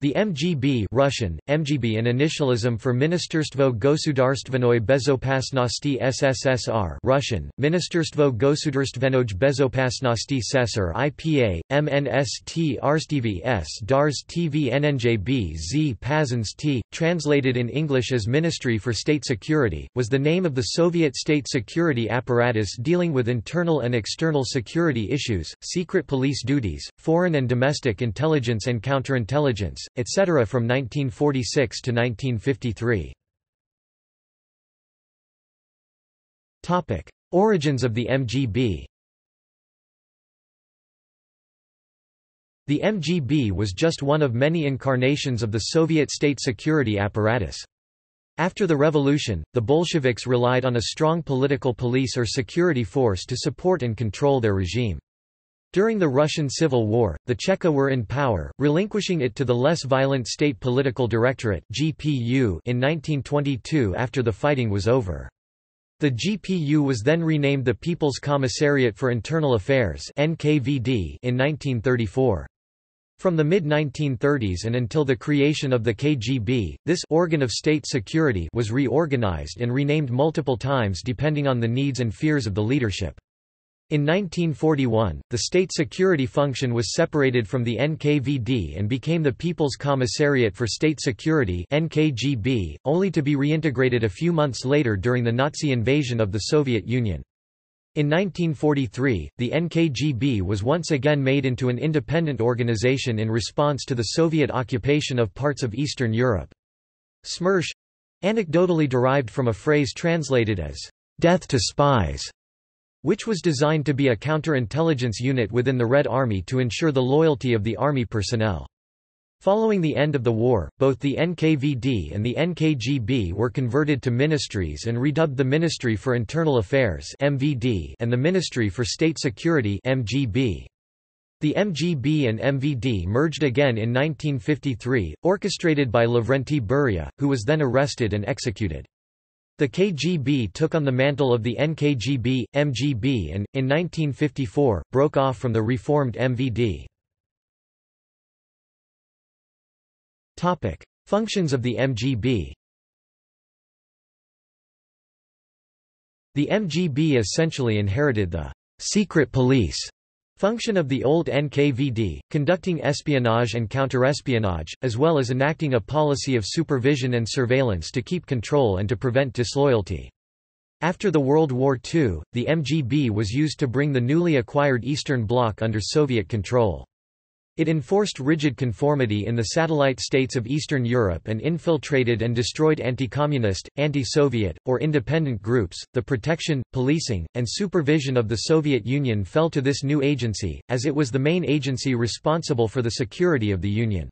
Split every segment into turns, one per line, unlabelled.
The MGB Russian, MGB an initialism for Ministerstvo Gosudarstvennoy Bezopasnosti SSSR Russian, Ministerstvo Gosudarstvennoy Bezopasnosti SSR IPA, MNST Arstv S Dars TV NNJB Z T, translated in English as Ministry for State Security, was the name of the Soviet state security apparatus dealing with internal and external security issues, secret police duties, foreign and domestic intelligence and counterintelligence, etc. from 1946 to 1953. Topic: Origins of the MGB. The MGB was just one of many incarnations of the Soviet state security apparatus. After the revolution, the Bolsheviks relied on a strong political police or security force to support and control their regime. During the Russian Civil War, the Cheka were in power, relinquishing it to the less violent State Political Directorate in 1922 after the fighting was over. The GPU was then renamed the People's Commissariat for Internal Affairs in 1934. From the mid-1930s and until the creation of the KGB, this organ of state security was reorganized and renamed multiple times depending on the needs and fears of the leadership. In 1941, the state security function was separated from the NKVD and became the People's Commissariat for State Security NKGB, only to be reintegrated a few months later during the Nazi invasion of the Soviet Union. In 1943, the NKGB was once again made into an independent organization in response to the Soviet occupation of parts of Eastern Europe. SMERSH—anecdotally derived from a phrase translated as, "...death to spies", which was designed to be a counterintelligence unit within the Red Army to ensure the loyalty of the Army personnel. Following the end of the war, both the NKVD and the NKGB were converted to ministries and redubbed the Ministry for Internal Affairs (MVD) and the Ministry for State Security (MGB). The MGB and MVD merged again in 1953, orchestrated by Lavrenti Beria, who was then arrested and executed. The KGB took on the mantle of the NKGB, MGB and, in 1954, broke off from the reformed MVD. Functions of the MGB The MGB essentially inherited the «secret police» Function of the old NKVD, conducting espionage and counterespionage, as well as enacting a policy of supervision and surveillance to keep control and to prevent disloyalty. After the World War II, the MGB was used to bring the newly acquired Eastern Bloc under Soviet control. It enforced rigid conformity in the satellite states of Eastern Europe and infiltrated and destroyed anti-communist, anti-Soviet, or independent groups. The protection, policing, and supervision of the Soviet Union fell to this new agency, as it was the main agency responsible for the security of the Union.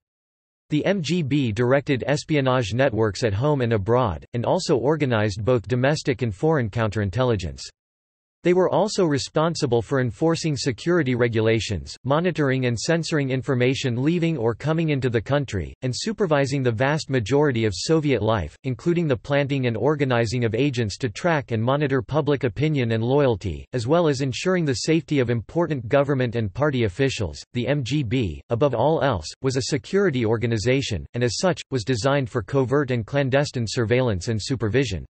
The MGB directed espionage networks at home and abroad, and also organized both domestic and foreign counterintelligence. They were also responsible for enforcing security regulations, monitoring and censoring information leaving or coming into the country, and supervising the vast majority of Soviet life, including the planting and organizing of agents to track and monitor public opinion and loyalty, as well as ensuring the safety of important government and party officials. The MGB, above all else, was a security organization, and as such, was designed for covert and clandestine surveillance and supervision.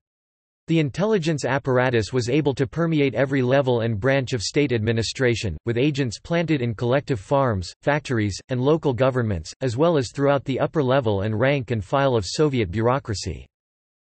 The intelligence apparatus was able to permeate every level and branch of state administration, with agents planted in collective farms, factories, and local governments, as well as throughout the upper level and rank and file of Soviet bureaucracy.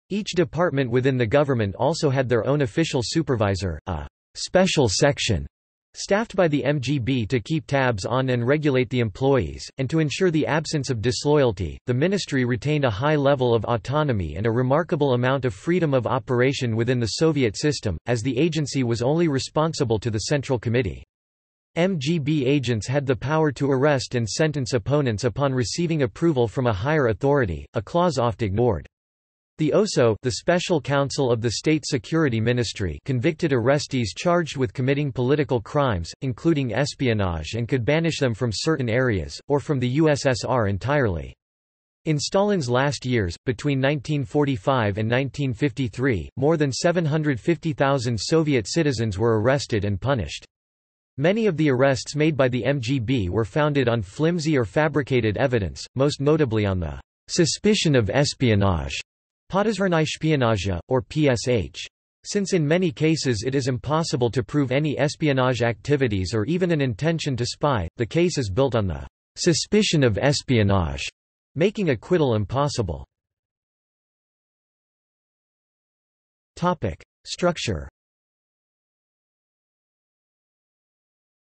Each department within the government also had their own official supervisor, a special section Staffed by the MGB to keep tabs on and regulate the employees, and to ensure the absence of disloyalty, the ministry retained a high level of autonomy and a remarkable amount of freedom of operation within the Soviet system, as the agency was only responsible to the Central Committee. MGB agents had the power to arrest and sentence opponents upon receiving approval from a higher authority, a clause oft ignored. The OSO the Special Council of the State Security Ministry convicted arrestees charged with committing political crimes, including espionage and could banish them from certain areas, or from the USSR entirely. In Stalin's last years, between 1945 and 1953, more than 750,000 Soviet citizens were arrested and punished. Many of the arrests made by the MGB were founded on flimsy or fabricated evidence, most notably on the suspicion of espionage, špionáže, or PSH. Since in many cases it is impossible to prove any espionage activities or even an intention to spy, the case is built on the suspicion of espionage, making acquittal impossible. Structure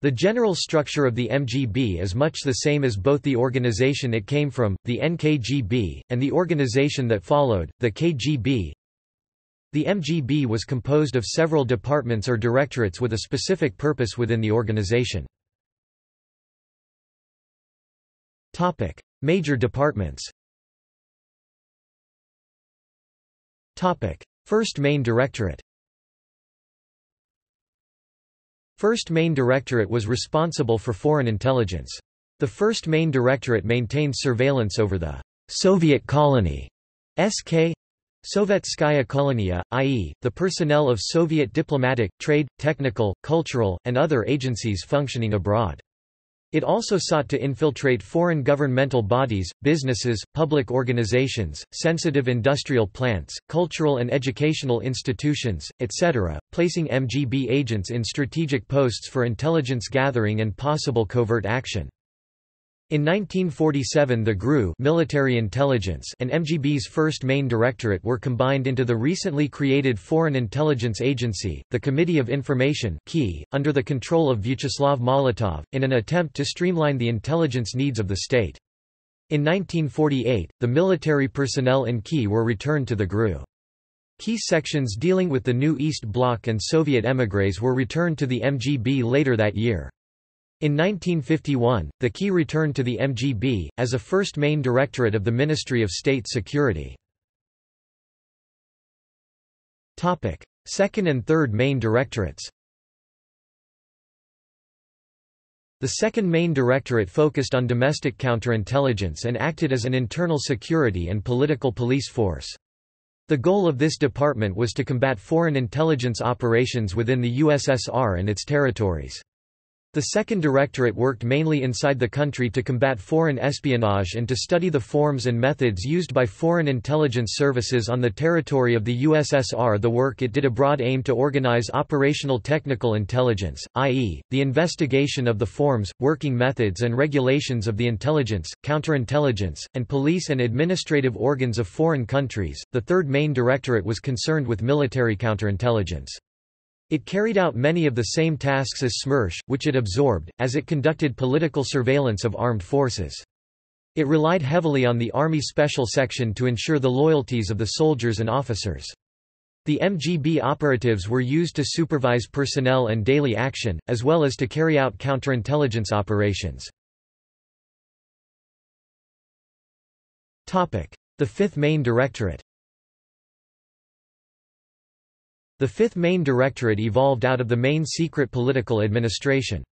The general structure of the MGB is much the same as both the organization it came from, the NKGB, and the organization that followed, the KGB. The MGB was composed of several departments or directorates with a specific purpose within the organization. Topic: Major departments Topic: First Main Directorate First Main Directorate was responsible for foreign intelligence. The First Main Directorate maintained surveillance over the Soviet colony SK Sovetskaya Kolonia, i.e., the personnel of Soviet diplomatic, trade, technical, cultural, and other agencies functioning abroad. It also sought to infiltrate foreign governmental bodies, businesses, public organizations, sensitive industrial plants, cultural and educational institutions, etc., placing MGB agents in strategic posts for intelligence gathering and possible covert action. In 1947 the GRU military intelligence and MGB's first main directorate were combined into the recently created Foreign Intelligence Agency, the Committee of Information under the control of Vyacheslav Molotov, in an attempt to streamline the intelligence needs of the state. In 1948, the military personnel in KI were returned to the GRU. Key sections dealing with the new East Bloc and Soviet émigrés were returned to the MGB later that year. In 1951, the KI returned to the MGB, as a first main directorate of the Ministry of State Security. Second and third main directorates The second main directorate focused on domestic counterintelligence and acted as an internal security and political police force. The goal of this department was to combat foreign intelligence operations within the USSR and its territories. The second directorate worked mainly inside the country to combat foreign espionage and to study the forms and methods used by foreign intelligence services on the territory of the USSR. The work it did abroad aimed to organize operational technical intelligence, i.e., the investigation of the forms, working methods, and regulations of the intelligence, counterintelligence, and police and administrative organs of foreign countries. The third main directorate was concerned with military counterintelligence. It carried out many of the same tasks as SMERSH, which it absorbed, as it conducted political surveillance of armed forces. It relied heavily on the Army Special Section to ensure the loyalties of the soldiers and officers. The MGB operatives were used to supervise personnel and daily action, as well as to carry out counterintelligence operations. The Fifth Main Directorate The fifth main directorate evolved out of the main secret political administration.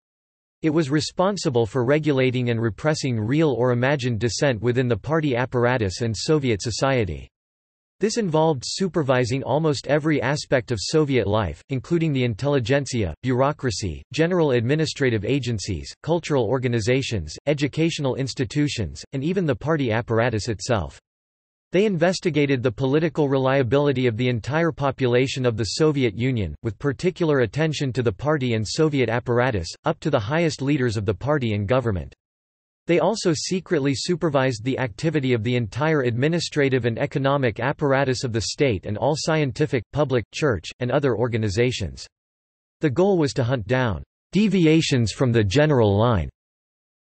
It was responsible for regulating and repressing real or imagined dissent within the party apparatus and Soviet society. This involved supervising almost every aspect of Soviet life, including the intelligentsia, bureaucracy, general administrative agencies, cultural organizations, educational institutions, and even the party apparatus itself. They investigated the political reliability of the entire population of the Soviet Union, with particular attention to the party and Soviet apparatus, up to the highest leaders of the party and government. They also secretly supervised the activity of the entire administrative and economic apparatus of the state and all scientific, public, church, and other organizations. The goal was to hunt down deviations from the general line,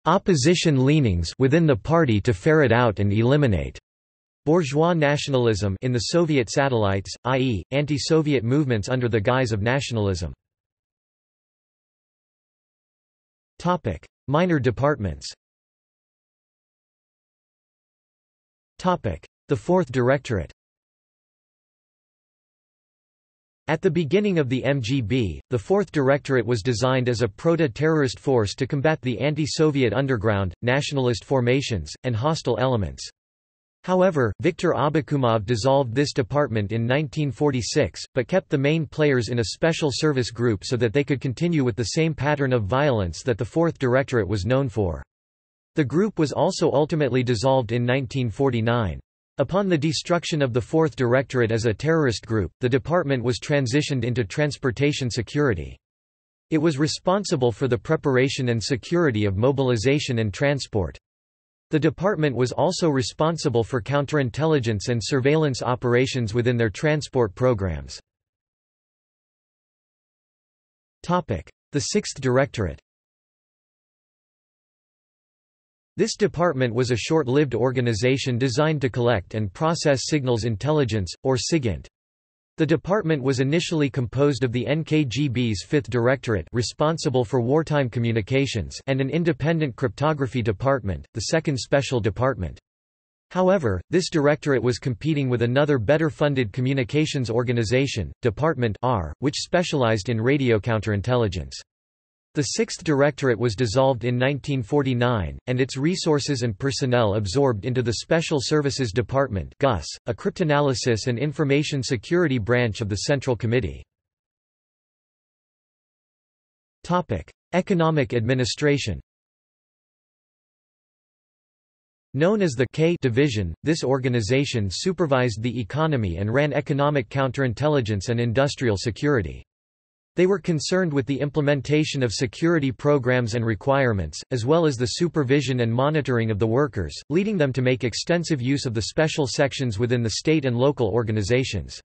opposition leanings within the party to ferret out and eliminate Bourgeois nationalism in the Soviet satellites, i.e., anti-Soviet movements under the guise of nationalism. Minor departments The Fourth Directorate At the beginning of the MGB, the Fourth Directorate was designed as a proto-terrorist force to combat the anti-Soviet underground, nationalist formations, and hostile elements. However, Viktor Abakumov dissolved this department in 1946, but kept the main players in a special service group so that they could continue with the same pattern of violence that the Fourth Directorate was known for. The group was also ultimately dissolved in 1949. Upon the destruction of the Fourth Directorate as a terrorist group, the department was transitioned into transportation security. It was responsible for the preparation and security of mobilization and transport. The department was also responsible for counterintelligence and surveillance operations within their transport programs. The Sixth Directorate This department was a short-lived organization designed to collect and process signals intelligence, or SIGINT. The department was initially composed of the NKGB's Fifth Directorate responsible for wartime communications and an independent cryptography department, the Second Special Department. However, this directorate was competing with another better-funded communications organization, Department R, which specialized in radio counterintelligence. The Sixth Directorate was dissolved in 1949, and its resources and personnel absorbed into the Special Services Department GUS, a cryptanalysis and information security branch of the Central Committee. Economic administration Known as the K division, this organization supervised the economy and ran economic counterintelligence and industrial security. They were concerned with the implementation of security programs and requirements, as well as the supervision and monitoring of the workers, leading them to make extensive use of the special sections within the state and local organizations.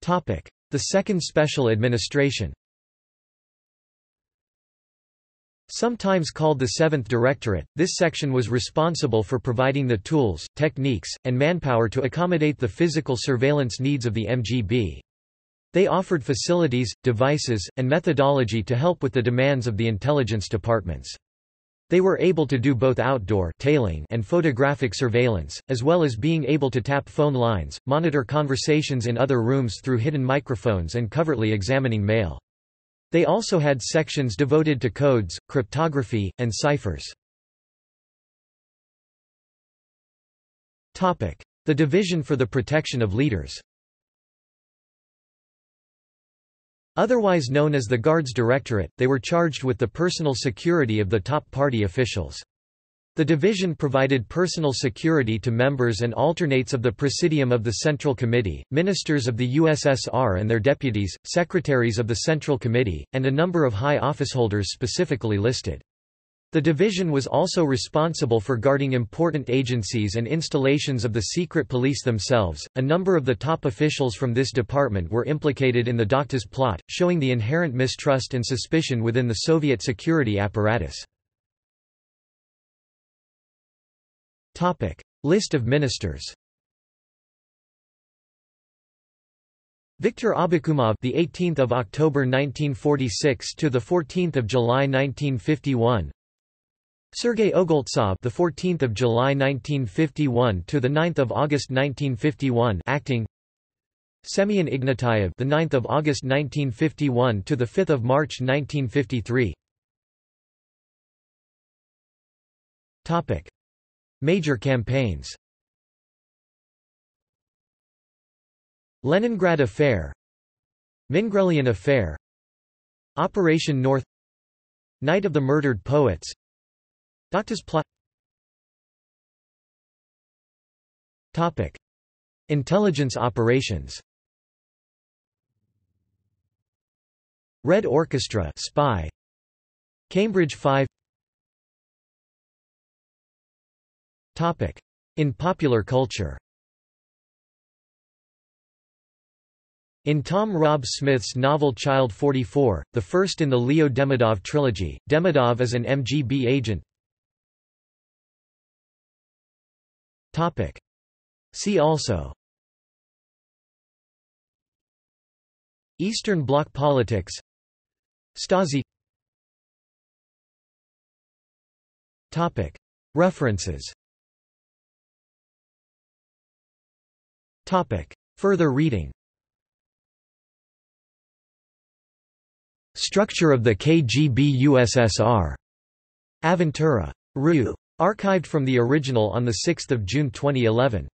The Second Special Administration Sometimes called the Seventh Directorate, this section was responsible for providing the tools, techniques, and manpower to accommodate the physical surveillance needs of the MGB. They offered facilities, devices, and methodology to help with the demands of the intelligence departments. They were able to do both outdoor tailing and photographic surveillance, as well as being able to tap phone lines, monitor conversations in other rooms through hidden microphones and covertly examining mail. They also had sections devoted to codes, cryptography, and ciphers. The Division for the Protection of Leaders Otherwise known as the Guards Directorate, they were charged with the personal security of the top party officials. The division provided personal security to members and alternates of the Presidium of the Central Committee, ministers of the USSR and their deputies, secretaries of the Central Committee, and a number of high officeholders specifically listed. The division was also responsible for guarding important agencies and installations of the secret police themselves. A number of the top officials from this department were implicated in the Doctors' plot, showing the inherent mistrust and suspicion within the Soviet security apparatus. Topic: List of ministers. Viktor Abakumov, the 18th of October 1946 to the 14th of July 1951. Sergei Ogoltsov, the 14th of July 1951 to the 9th of August 1951, acting. Semyon Ignatiev, the 9th of August 1951 to the 5th of March 1953. Topic: Major campaigns. Leningrad Affair, Mingrelian Affair, Operation North, Night of the Murdered Poets, Doctors' plot Topic. Intelligence operations. Red Orchestra spy. Cambridge 5 Topic. In popular culture. In Tom Rob Smith's novel Child 44, the first in the Leo Demidov trilogy, Demidov is an MGB agent, Topic. See also Eastern Bloc politics Stasi Topic. References Topic. Further reading Structure of the KGB USSR. Agentura. Rue. Archived from the original on 6 June 2011.